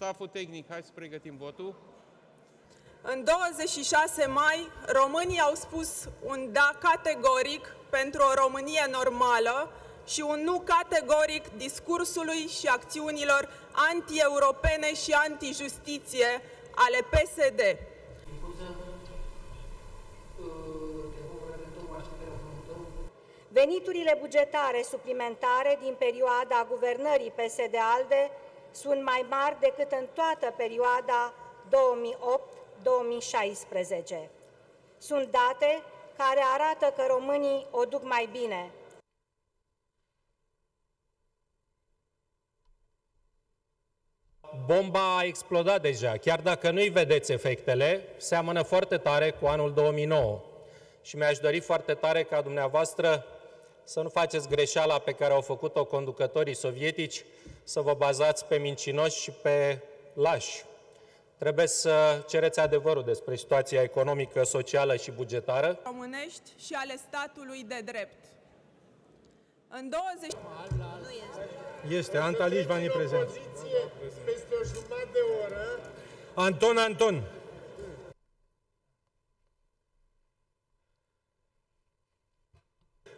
Staful tehnic, hai să pregătim votul. În 26 mai, românii au spus un da categoric pentru o Românie normală și un nu categoric discursului și acțiunilor anti-europene și anti-justiție ale PSD. Veniturile bugetare suplimentare din perioada guvernării PSD-ALDE sunt mai mari decât în toată perioada 2008-2016. Sunt date care arată că românii o duc mai bine. Bomba a explodat deja, chiar dacă nu-i vedeți efectele, seamănă foarte tare cu anul 2009. Și mi-aș dori foarte tare ca dumneavoastră să nu faceți greșeala pe care au făcut-o conducătorii sovietici, să vă bazați pe mincinoși și pe lași. Trebuie să cereți adevărul despre situația economică, socială și bugetară. Românești și ale statului de drept. În 20... Este, Antalici va prezent. Poziție peste o jumătate de oră. Anton Anton.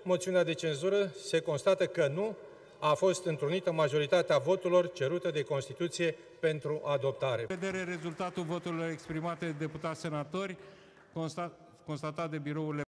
Moțiunea de cenzură se constată că nu a fost întrunită majoritatea voturilor cerute de Constituție pentru adoptare. vedere rezultatul voturilor exprimate de deputați senatori, constat, constatat de birourile